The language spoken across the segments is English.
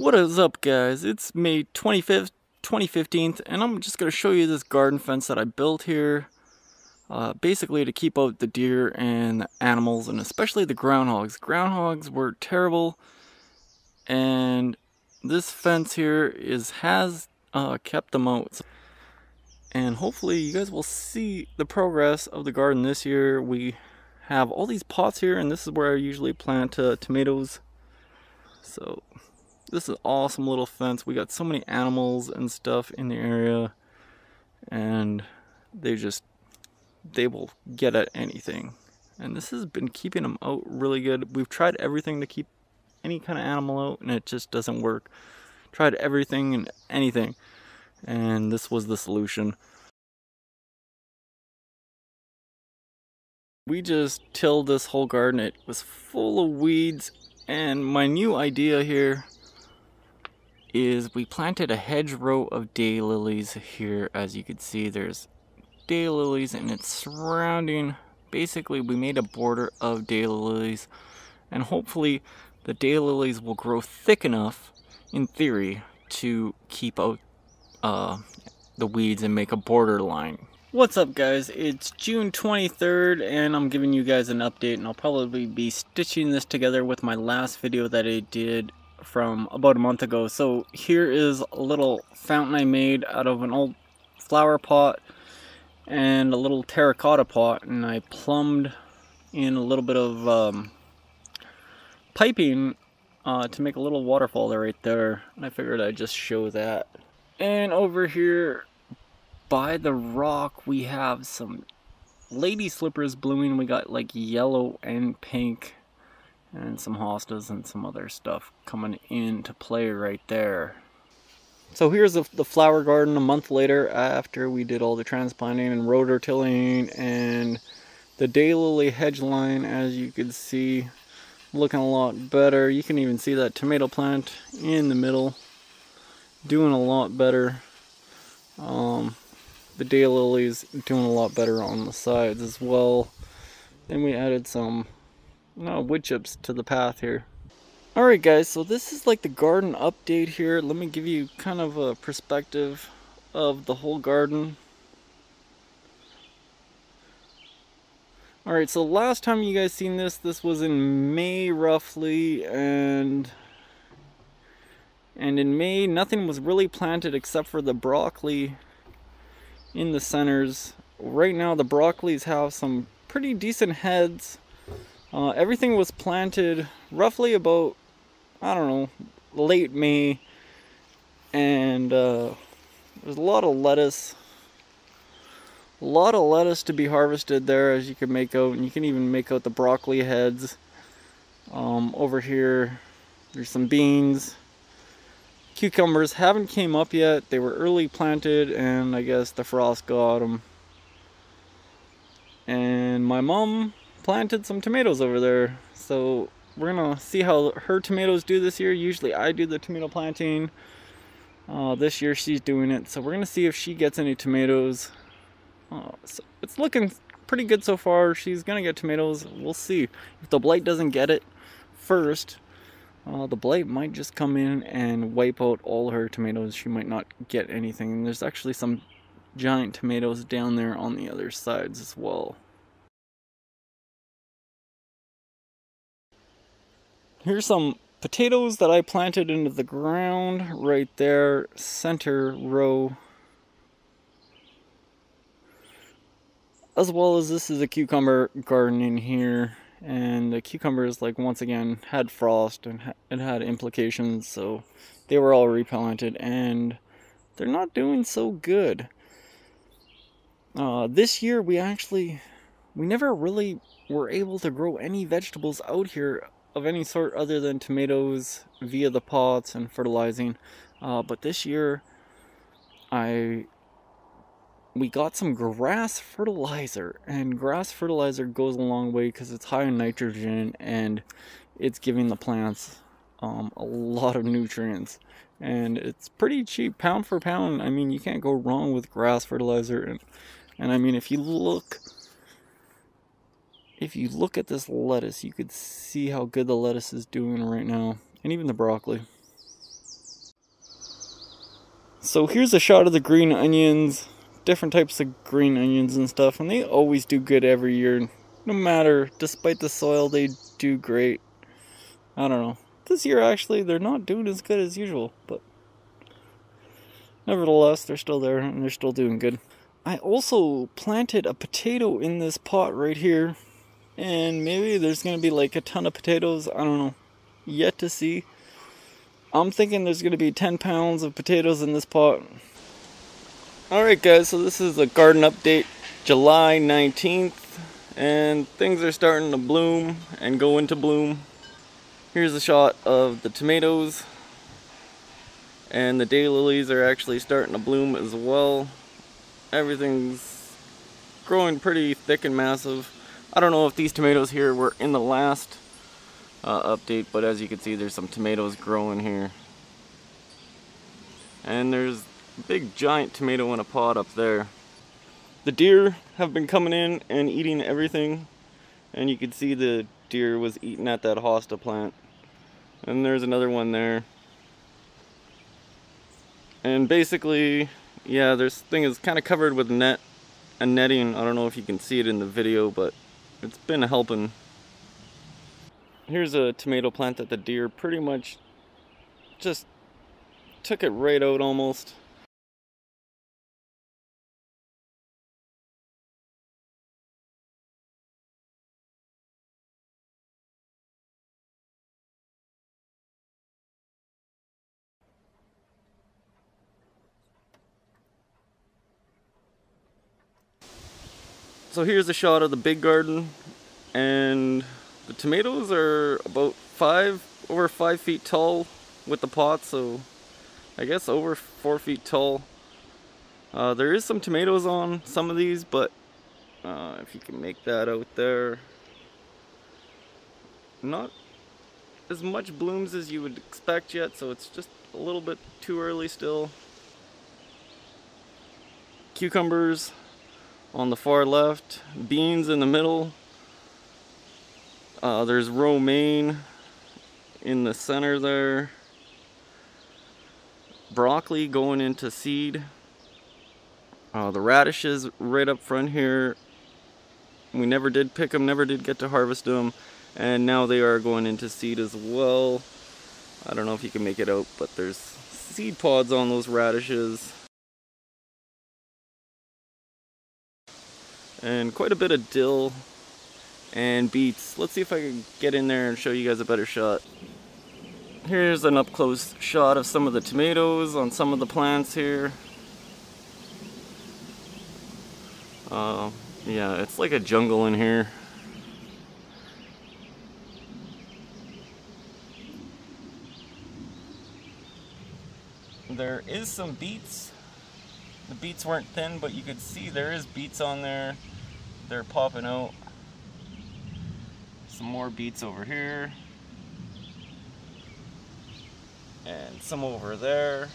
What is up guys? It's May 25th, 2015 and I'm just going to show you this garden fence that I built here. Uh, basically to keep out the deer and the animals and especially the groundhogs. Groundhogs were terrible and this fence here is has uh, kept them out. And hopefully you guys will see the progress of the garden this year. We have all these pots here and this is where I usually plant uh, tomatoes. So this is awesome little fence. We got so many animals and stuff in the area and they just, they will get at anything. And this has been keeping them out really good. We've tried everything to keep any kind of animal out and it just doesn't work. Tried everything and anything and this was the solution. We just tilled this whole garden. It was full of weeds and my new idea here is we planted a hedgerow of daylilies here. As you can see, there's daylilies and it's surrounding, basically we made a border of daylilies and hopefully the daylilies will grow thick enough, in theory, to keep out uh, the weeds and make a border line. What's up guys, it's June 23rd and I'm giving you guys an update and I'll probably be stitching this together with my last video that I did from about a month ago. So here is a little fountain I made out of an old flower pot and a little terracotta pot and I plumbed in a little bit of um, piping uh, to make a little waterfall there right there and I figured I'd just show that. And over here by the rock we have some lady slippers blooming. We got like yellow and pink and some hostas and some other stuff coming into play right there. So here's the, the flower garden a month later after we did all the transplanting and rototilling and the daylily hedge line as you can see looking a lot better. You can even see that tomato plant in the middle doing a lot better. Um, the daylilies doing a lot better on the sides as well. Then we added some no, wood chips to the path here. Alright guys, so this is like the garden update here. Let me give you kind of a perspective of the whole garden. Alright, so last time you guys seen this, this was in May roughly, and and in May nothing was really planted except for the broccoli in the centers. Right now the broccolis have some pretty decent heads uh, everything was planted roughly about, I don't know, late May. And uh, there's a lot of lettuce. A lot of lettuce to be harvested there as you can make out. And you can even make out the broccoli heads. Um, over here, there's some beans. Cucumbers haven't came up yet. They were early planted and I guess the frost got them. And my mom planted some tomatoes over there. So we're gonna see how her tomatoes do this year. Usually I do the tomato planting. Uh, this year she's doing it. So we're gonna see if she gets any tomatoes. Uh, so it's looking pretty good so far. She's gonna get tomatoes. We'll see. If the blight doesn't get it first, uh, the blight might just come in and wipe out all her tomatoes. She might not get anything. There's actually some giant tomatoes down there on the other sides as well. Here's some potatoes that I planted into the ground right there, center row. As well as this is a cucumber garden in here. And the cucumbers, like once again, had frost and ha it had implications, so they were all replanted and they're not doing so good. Uh, this year we actually, we never really were able to grow any vegetables out here of any sort other than tomatoes via the pots and fertilizing. Uh, but this year, I we got some grass fertilizer, and grass fertilizer goes a long way because it's high in nitrogen and it's giving the plants um, a lot of nutrients. And it's pretty cheap, pound for pound. I mean, you can't go wrong with grass fertilizer. And, and I mean, if you look if you look at this lettuce, you could see how good the lettuce is doing right now, and even the broccoli. So here's a shot of the green onions, different types of green onions and stuff, and they always do good every year. No matter, despite the soil, they do great. I don't know. This year, actually, they're not doing as good as usual, but nevertheless, they're still there and they're still doing good. I also planted a potato in this pot right here, and maybe there's gonna be like a ton of potatoes. I don't know. Yet to see. I'm thinking there's gonna be 10 pounds of potatoes in this pot. Alright, guys, so this is a garden update July 19th, and things are starting to bloom and go into bloom. Here's a shot of the tomatoes, and the daylilies are actually starting to bloom as well everything's growing pretty thick and massive. I don't know if these tomatoes here were in the last uh, update, but as you can see, there's some tomatoes growing here. And there's a big giant tomato in a pot up there. The deer have been coming in and eating everything. And you can see the deer was eating at that hosta plant. And there's another one there. And basically, yeah, this thing is kind of covered with net and netting. I don't know if you can see it in the video, but it's been helping. Here's a tomato plant that the deer pretty much just took it right out almost. So here's a shot of the big garden and the tomatoes are about five, over five feet tall with the pot, so I guess over four feet tall. Uh, there is some tomatoes on some of these, but uh, if you can make that out there, not as much blooms as you would expect yet, so it's just a little bit too early still. Cucumbers, on the far left, beans in the middle. Uh, there's romaine in the center there. Broccoli going into seed. Uh, the radishes right up front here. We never did pick them, never did get to harvest them. And now they are going into seed as well. I don't know if you can make it out, but there's seed pods on those radishes. And quite a bit of dill and beets. Let's see if I can get in there and show you guys a better shot. Here's an up close shot of some of the tomatoes on some of the plants here. Uh, yeah, it's like a jungle in here. There is some beets the beets weren't thin, but you could see there is beets on there. They're popping out. Some more beets over here. And some over there.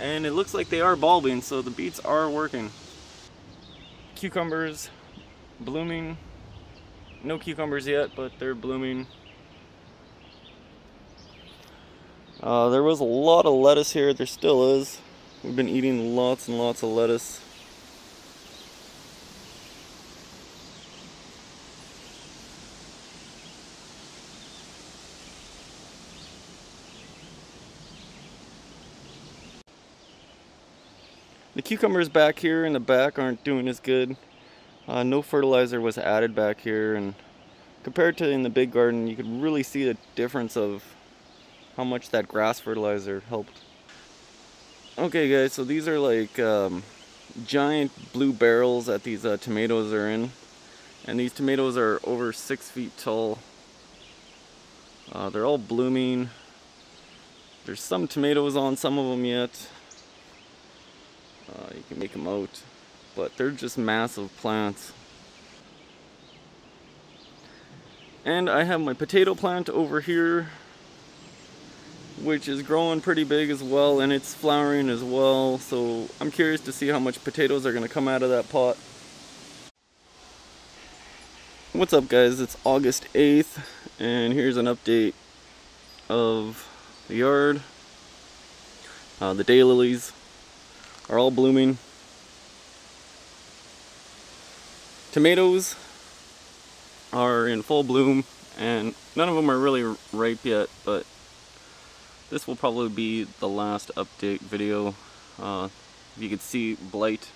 And it looks like they are bulbing, so the beets are working. Cucumbers blooming. No cucumbers yet, but they're blooming. Uh, there was a lot of lettuce here, there still is. We've been eating lots and lots of lettuce. The cucumbers back here in the back aren't doing as good. Uh, no fertilizer was added back here and compared to in the big garden you could really see the difference of how much that grass fertilizer helped. Okay guys, so these are like um, giant blue barrels that these uh, tomatoes are in. And these tomatoes are over six feet tall. Uh, they're all blooming. There's some tomatoes on some of them yet. Uh, you can make them out. But they're just massive plants. And I have my potato plant over here which is growing pretty big as well and it's flowering as well so I'm curious to see how much potatoes are going to come out of that pot. What's up guys it's August 8th and here's an update of the yard. Uh, the daylilies are all blooming. Tomatoes are in full bloom and none of them are really ripe yet, but this will probably be the last update video. Uh, you can see blight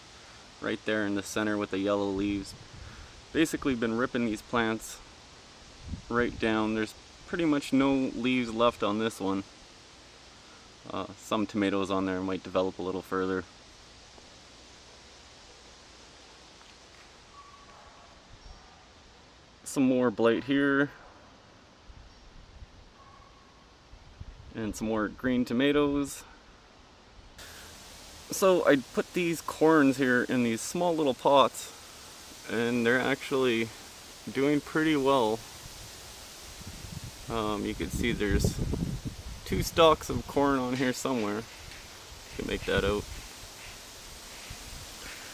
right there in the center with the yellow leaves. Basically been ripping these plants right down. There's pretty much no leaves left on this one. Uh, some tomatoes on there might develop a little further. Some more blight here. And some more green tomatoes. So I put these corns here in these small little pots and they're actually doing pretty well. Um, you can see there's two stalks of corn on here somewhere. You can make that out.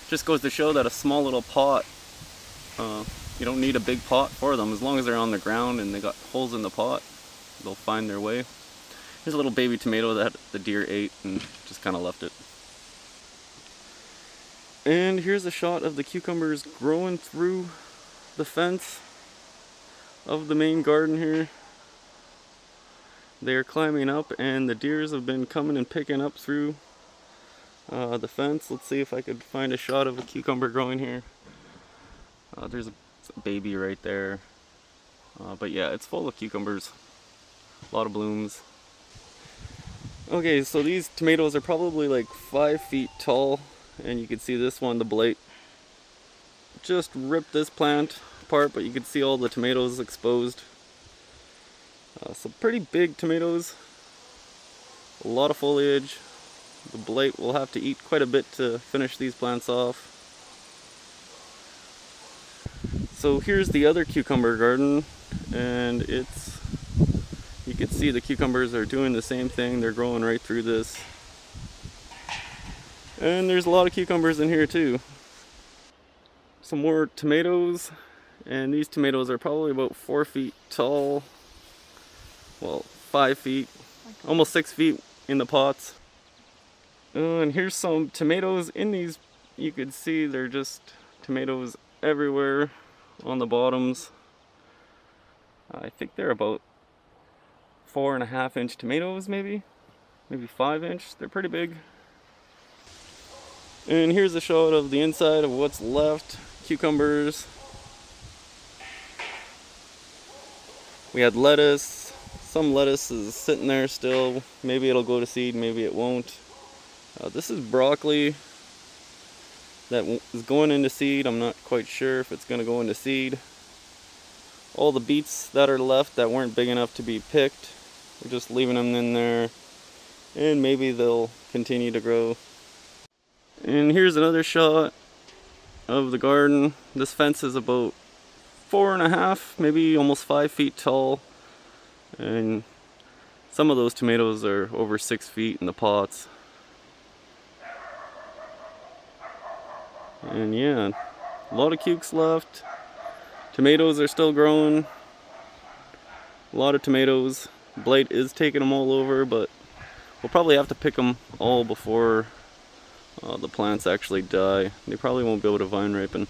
Just goes to show that a small little pot, uh, you don't need a big pot for them. As long as they're on the ground and they got holes in the pot, they'll find their way. Here's a little baby tomato that the deer ate and just kind of left it. And here's a shot of the cucumbers growing through the fence of the main garden here. They're climbing up and the deers have been coming and picking up through uh, the fence. Let's see if I could find a shot of a cucumber growing here. Uh, there's a, baby right there. Uh, but yeah, it's full of cucumbers. A lot of blooms. Okay, so these tomatoes are probably like five feet tall and you can see this one, the blight, just ripped this plant apart, but you can see all the tomatoes exposed. Uh, so pretty big tomatoes, a lot of foliage. The blight will have to eat quite a bit to finish these plants off. So here's the other cucumber garden, and it's, you can see the cucumbers are doing the same thing. They're growing right through this. And there's a lot of cucumbers in here too. Some more tomatoes. And these tomatoes are probably about four feet tall. Well, five feet, almost six feet in the pots. Uh, and here's some tomatoes in these. You could see they're just tomatoes everywhere on the bottoms. I think they're about four and a half inch tomatoes maybe, maybe five inch. They're pretty big. And here's a shot of the inside of what's left. Cucumbers. We had lettuce. Some lettuce is sitting there still. Maybe it'll go to seed, maybe it won't. Uh, this is broccoli that is going into seed. I'm not quite sure if it's going to go into seed. All the beets that are left that weren't big enough to be picked, we're just leaving them in there. And maybe they'll continue to grow and here's another shot of the garden. This fence is about four and a half, maybe almost five feet tall. And some of those tomatoes are over six feet in the pots. And yeah, a lot of cukes left. Tomatoes are still growing. A lot of tomatoes. Blight is taking them all over, but we'll probably have to pick them all before uh, the plants actually die. They probably won't be able to vine ripen.